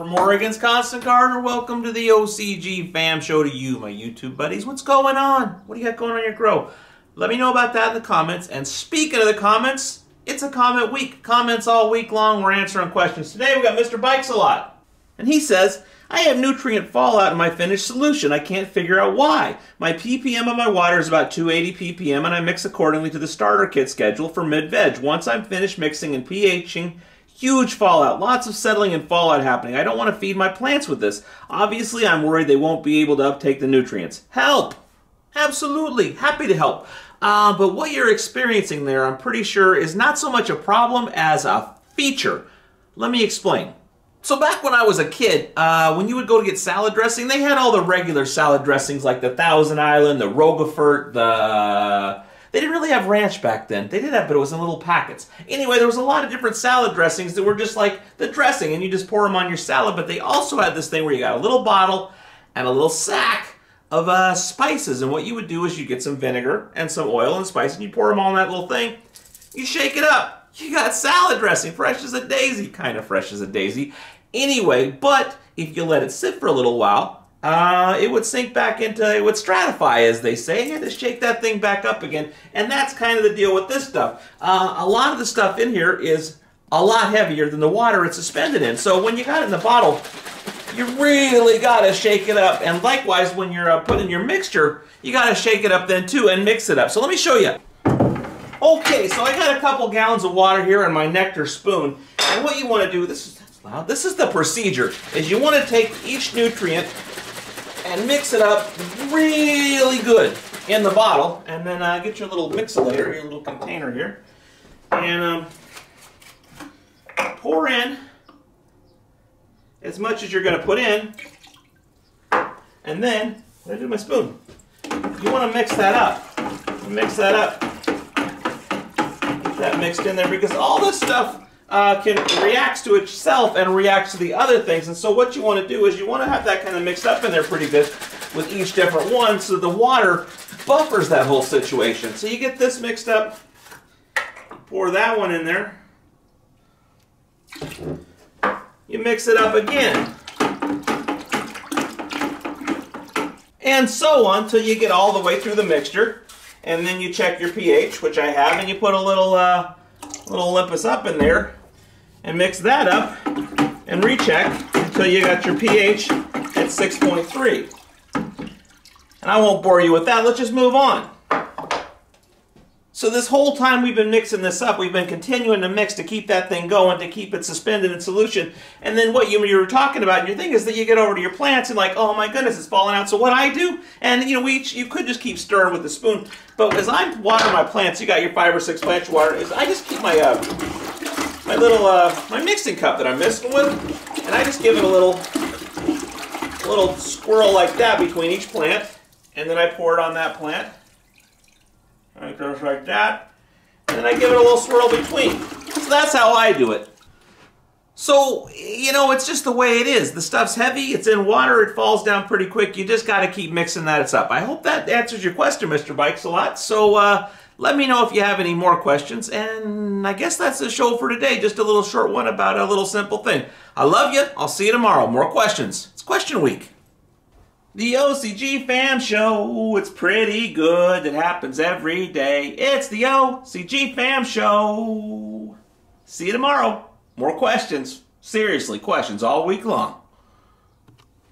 from Oregon's Constant Gardener. Welcome to the OCG Fam Show to you, my YouTube buddies. What's going on? What do you got going on your grow? Let me know about that in the comments. And speaking of the comments, it's a comment week. Comments all week long. We're answering questions. Today we got Mr. Bikes a lot. And he says, I have nutrient fallout in my finished solution. I can't figure out why. My ppm of my water is about 280 ppm and I mix accordingly to the starter kit schedule for mid-veg. Once I'm finished mixing and pHing, Huge fallout, lots of settling and fallout happening. I don't want to feed my plants with this. Obviously, I'm worried they won't be able to uptake the nutrients. Help! Absolutely, happy to help. Uh, but what you're experiencing there, I'm pretty sure, is not so much a problem as a feature. Let me explain. So back when I was a kid, uh, when you would go to get salad dressing, they had all the regular salad dressings like the Thousand Island, the Roquefort, the they didn't really have ranch back then. They did have, but it was in little packets. Anyway, there was a lot of different salad dressings that were just like the dressing, and you just pour them on your salad. But they also had this thing where you got a little bottle and a little sack of uh, spices. And what you would do is you get some vinegar and some oil and spice, and you pour them all in that little thing. You shake it up. You got salad dressing, fresh as a daisy, kind of fresh as a daisy. Anyway, but if you let it sit for a little while, uh, it would sink back into, it would stratify, as they say. You had to shake that thing back up again. And that's kind of the deal with this stuff. Uh, a lot of the stuff in here is a lot heavier than the water it's suspended in. So when you got it in the bottle, you really got to shake it up. And likewise, when you're uh, putting your mixture, you got to shake it up then too and mix it up. So let me show you. Okay, so I got a couple gallons of water here in my nectar spoon. And what you want to do, this is, this is the procedure, is you want to take each nutrient and mix it up really good in the bottle. And then uh, get your little mixolator, your little container here, and um, pour in as much as you're going to put in. And then, what I do my spoon? You want to mix that up. Mix that up. Get that mixed in there because all this stuff uh, can reacts to itself and reacts to the other things. And so what you want to do is you want to have that kind of mixed up in there pretty good with each different one so the water buffers that whole situation. So you get this mixed up, pour that one in there, you mix it up again. And so on till you get all the way through the mixture. And then you check your pH, which I have, and you put a little, uh, little Olympus up in there and mix that up and recheck until you got your pH at 6.3. And I won't bore you with that. Let's just move on. So this whole time we've been mixing this up, we've been continuing to mix to keep that thing going, to keep it suspended in solution. And then what you, you were talking about, and your thing is that you get over to your plants and like, oh my goodness, it's falling out. So what I do, and you know, we you could just keep stirring with the spoon, but as I'm watering my plants, you got your five or six plants you water, is I just keep my uh, my little uh, my mixing cup that I'm mixing with, and I just give it a little a little swirl like that between each plant, and then I pour it on that plant. it goes like that, and then I give it a little swirl between. So that's how I do it. So, you know, it's just the way it is. The stuff's heavy, it's in water, it falls down pretty quick. You just got to keep mixing that it's up. I hope that answers your question, Mr. Bikes a lot. So, uh, let me know if you have any more questions, and I guess that's the show for today. Just a little short one about a little simple thing. I love you. I'll see you tomorrow. More questions. It's question week. The OCG Fam Show, it's pretty good. It happens every day. It's the OCG Fam Show. See you tomorrow. More questions. Seriously, questions all week long.